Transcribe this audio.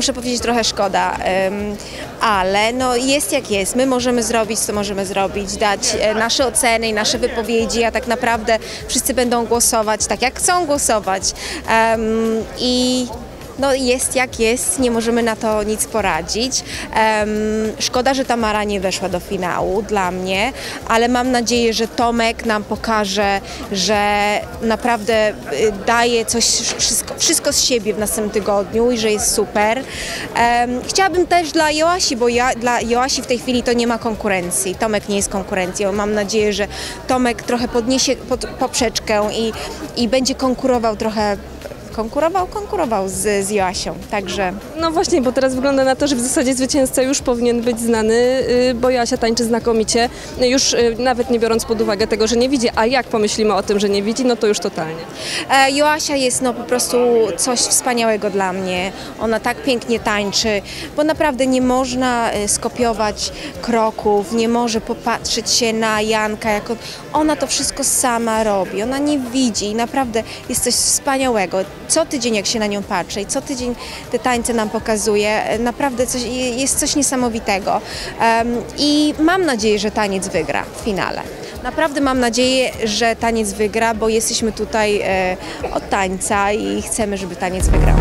muszę powiedzieć trochę szkoda, ale no jest jak jest. My możemy zrobić, co możemy zrobić, dać e, nasze oceny i nasze wypowiedzi, a tak naprawdę wszyscy będą głosować tak, jak chcą głosować. I no jest jak jest, nie możemy na to nic poradzić. Szkoda, że Tamara nie weszła do finału dla mnie, ale mam nadzieję, że Tomek nam pokaże, że naprawdę y, daje coś, wszystko, wszystko z siebie w następnym tygodniu i że jest super. Chciałabym też dla Joasi, bo ja, dla Joasi w tej chwili to nie ma konkurencji. Tomek nie jest konkurencją. Mam nadzieję, że Tomek trochę podniesie pod, poprzeczkę i, i będzie konkurował trochę konkurował, konkurował z, z Joasią. Także No właśnie, bo teraz wygląda na to, że w zasadzie zwycięzca już powinien być znany, y, bo Joasia tańczy znakomicie, już y, nawet nie biorąc pod uwagę tego, że nie widzi, a jak pomyślimy o tym, że nie widzi, no to już totalnie. E, Joasia jest no po prostu coś wspaniałego dla mnie. Ona tak pięknie tańczy, bo naprawdę nie można e, skopiować kroków, nie może popatrzeć się na Janka, jako ona to wszystko sama robi. Ona nie widzi i naprawdę jest coś wspaniałego. Co tydzień jak się na nią patrzy i co tydzień te tańce nam pokazuje, e, naprawdę coś, jest coś niesamowitego. I mam nadzieję, że taniec wygra w finale. Naprawdę mam nadzieję, że taniec wygra, bo jesteśmy tutaj e, od tańca i chcemy, żeby taniec wygrał.